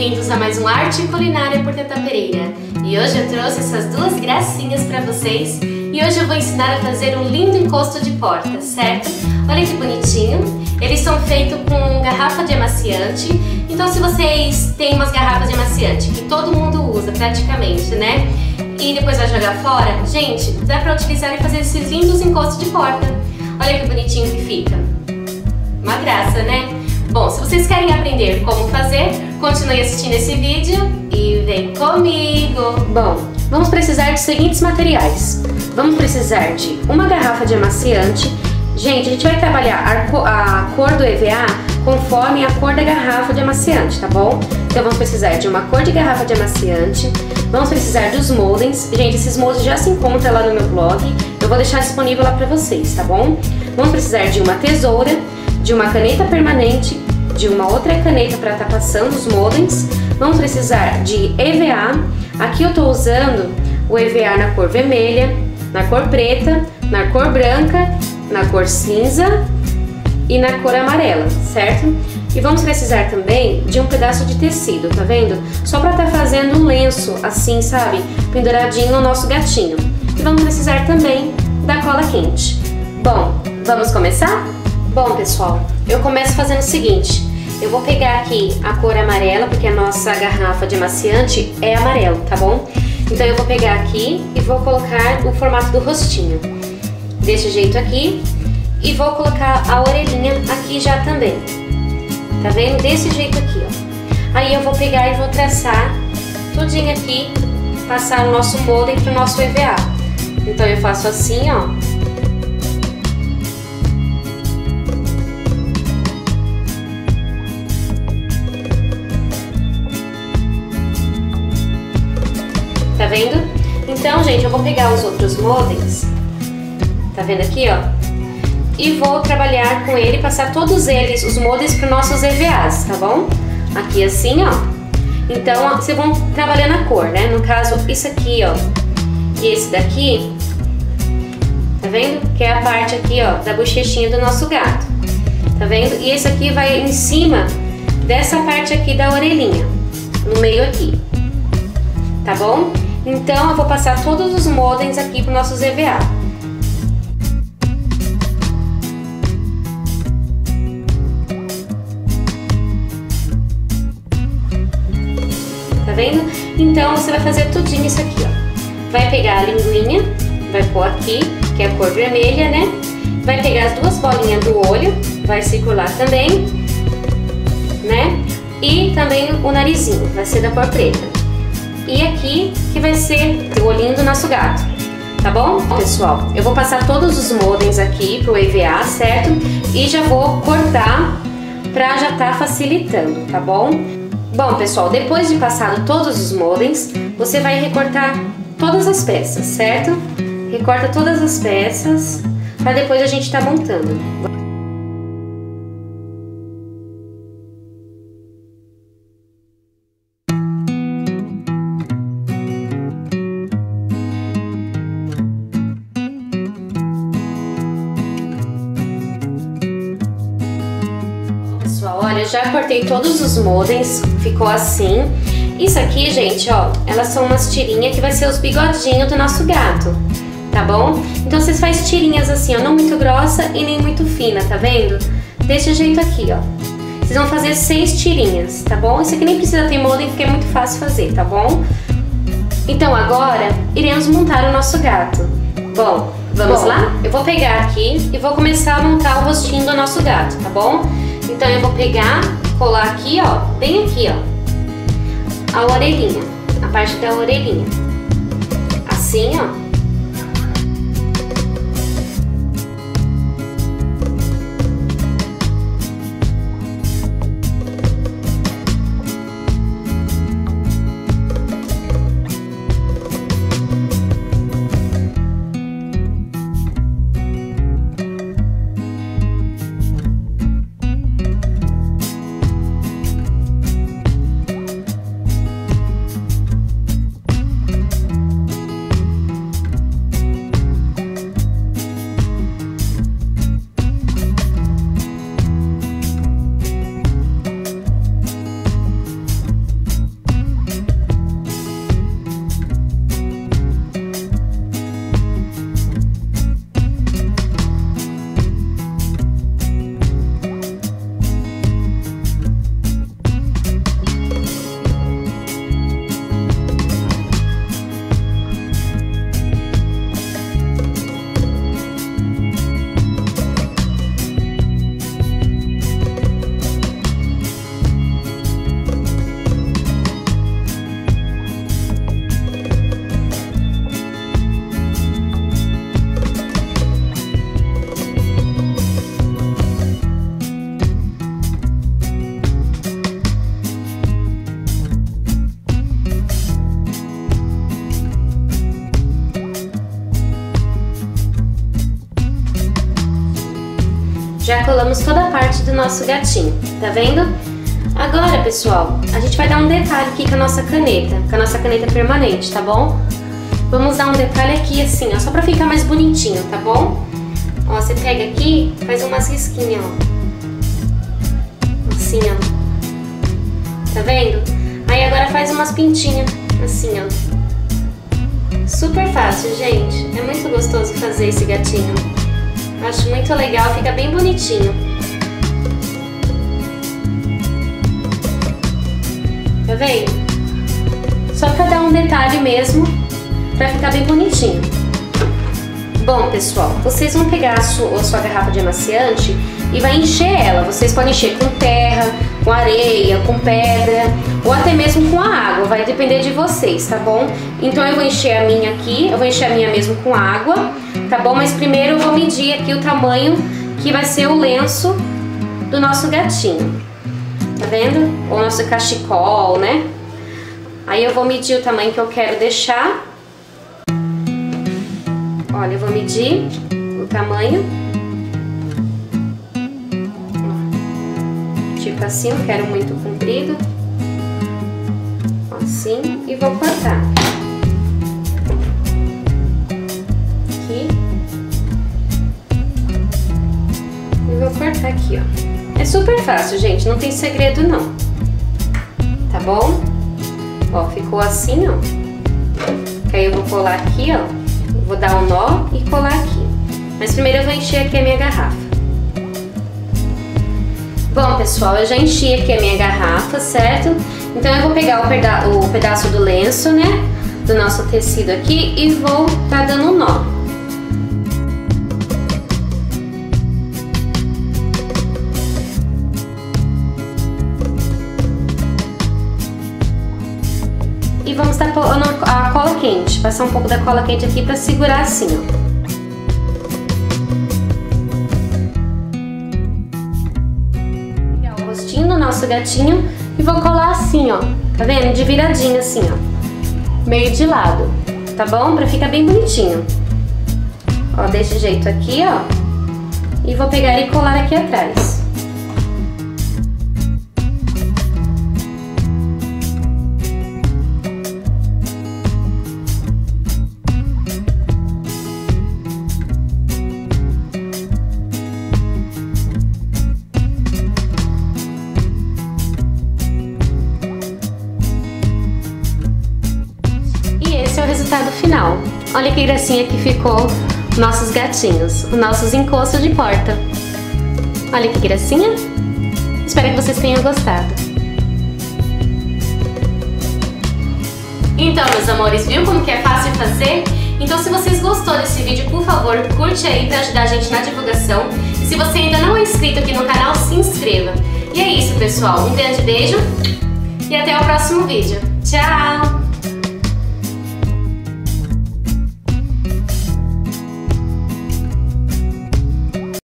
bem-vindos a mais um Arte Culinária por Teta Pereira. E hoje eu trouxe essas duas gracinhas para vocês e hoje eu vou ensinar a fazer um lindo encosto de porta, certo? Olha que bonitinho. Eles são feitos com garrafa de amaciante, então se vocês têm umas garrafas de amaciante que todo mundo usa praticamente, né? E depois vai jogar fora, gente, dá para utilizar e fazer esses lindos encostos de porta. Olha que bonitinho que fica. Uma graça, né? Bom, se vocês querem aprender como fazer, continue assistindo esse vídeo e vem comigo! Bom, vamos precisar dos seguintes materiais. Vamos precisar de uma garrafa de amaciante. Gente, a gente vai trabalhar a cor do EVA conforme a cor da garrafa de amaciante, tá bom? Então vamos precisar de uma cor de garrafa de amaciante, vamos precisar dos moldens. Gente, esses moldes já se encontram lá no meu blog, eu vou deixar disponível lá pra vocês, tá bom? Vamos precisar de uma tesoura, de uma caneta permanente, de uma outra caneta para estar tá passando os modems. Vamos precisar de EVA. Aqui eu estou usando o EVA na cor vermelha, na cor preta, na cor branca, na cor cinza e na cor amarela, certo? E vamos precisar também de um pedaço de tecido, tá vendo? Só para estar tá fazendo um lenço assim, sabe? Penduradinho no nosso gatinho. E vamos precisar também da cola quente. Bom, vamos começar? Bom, pessoal, eu começo fazendo o seguinte. Eu vou pegar aqui a cor amarela, porque a nossa garrafa de amaciante é amarelo, tá bom? Então eu vou pegar aqui e vou colocar o formato do rostinho. Desse jeito aqui. E vou colocar a orelhinha aqui já também. Tá vendo? Desse jeito aqui, ó. Aí eu vou pegar e vou traçar tudinho aqui, passar o nosso molde para o nosso EVA. Então eu faço assim, ó. Então, gente, eu vou pegar os outros modems, tá vendo aqui, ó? E vou trabalhar com ele, passar todos eles, os modems para nossos EVAs, tá bom? Aqui assim, ó. Então, vocês vão trabalhando a cor, né? No caso, isso aqui, ó, e esse daqui, tá vendo? Que é a parte aqui, ó, da bochechinha do nosso gato, tá vendo? E esse aqui vai em cima dessa parte aqui da orelhinha, no meio aqui, tá bom? Então eu vou passar todos os modems aqui para nossos EVA. Tá vendo? Então você vai fazer tudinho isso aqui, ó. Vai pegar a linguinha, vai pôr aqui, que é a cor vermelha, né? Vai pegar as duas bolinhas do olho, vai circular também, né? E também o narizinho, vai ser da cor preta e aqui que vai ser o olhinho do nosso gato. Tá bom? Pessoal, eu vou passar todos os modems aqui pro EVA, certo? E já vou cortar pra já tá facilitando, tá bom? Bom, pessoal, depois de passado todos os modems, você vai recortar todas as peças, certo? Recorta todas as peças para depois a gente tá montando. Olha, já cortei todos os modems, ficou assim. Isso aqui, gente, ó, elas são umas tirinhas que vai ser os bigodinhos do nosso gato, tá bom? Então vocês fazem tirinhas assim, ó, não muito grossa e nem muito fina, tá vendo? Desse jeito aqui, ó. Vocês vão fazer seis tirinhas, tá bom? Esse aqui nem precisa ter modem porque é muito fácil fazer, tá bom? Então agora, iremos montar o nosso gato. Bom, vamos bom, lá? Eu vou pegar aqui e vou começar a montar o rostinho do nosso gato, tá bom? Então eu vou pegar, colar aqui, ó, bem aqui, ó, a orelhinha, a parte da orelhinha. Assim, ó. Já colamos toda a parte do nosso gatinho, tá vendo? Agora, pessoal, a gente vai dar um detalhe aqui com a nossa caneta, com a nossa caneta permanente, tá bom? Vamos dar um detalhe aqui assim, ó, só pra ficar mais bonitinho, tá bom? Ó, você pega aqui, faz umas risquinhas, ó. Assim, ó. Tá vendo? Aí agora faz umas pintinhas, assim, ó. Super fácil, gente. É muito gostoso fazer esse gatinho. Acho muito legal, fica bem bonitinho. Tá vendo? Só pra dar um detalhe mesmo, pra ficar bem bonitinho. Bom, pessoal, vocês vão pegar a sua, a sua garrafa de amaciante e vai encher ela. Vocês podem encher com terra, com areia, com pedra ou até mesmo com a água, vai depender de vocês, tá bom? Então eu vou encher a minha aqui, eu vou encher a minha mesmo com água, tá bom? Mas primeiro eu vou medir aqui o tamanho que vai ser o lenço do nosso gatinho, tá vendo? O nosso cachecol, né? Aí eu vou medir o tamanho que eu quero deixar. Olha, eu vou medir o tamanho. Assim, eu quero muito comprido. Assim, e vou cortar. Aqui. E vou cortar aqui, ó. É super fácil, gente, não tem segredo não. Tá bom? Ó, ficou assim, ó. Aí eu vou colar aqui, ó. Vou dar um nó e colar aqui. Mas primeiro eu vou encher aqui a minha garrafa. Bom, pessoal, eu já enchi aqui a minha garrafa, certo? Então eu vou pegar o, peda o pedaço do lenço, né? Do nosso tecido aqui e vou tá dando um nó. E vamos pondo a cola quente, passar um pouco da cola quente aqui para segurar assim, ó. Nosso gatinho e vou colar assim, ó. Tá vendo? De viradinho assim, ó. Meio de lado, tá bom? Pra ficar bem bonitinho. Ó, desse jeito aqui, ó. E vou pegar e colar aqui atrás. Resultado final. Olha que gracinha que ficou nossos gatinhos, os nossos encostos de porta. Olha que gracinha. Espero que vocês tenham gostado. Então, meus amores, viu como que é fácil fazer? Então, se vocês gostou desse vídeo, por favor, curte aí para ajudar a gente na divulgação. E se você ainda não é inscrito aqui no canal, se inscreva. E é isso, pessoal. Um grande beijo e até o próximo vídeo. Tchau!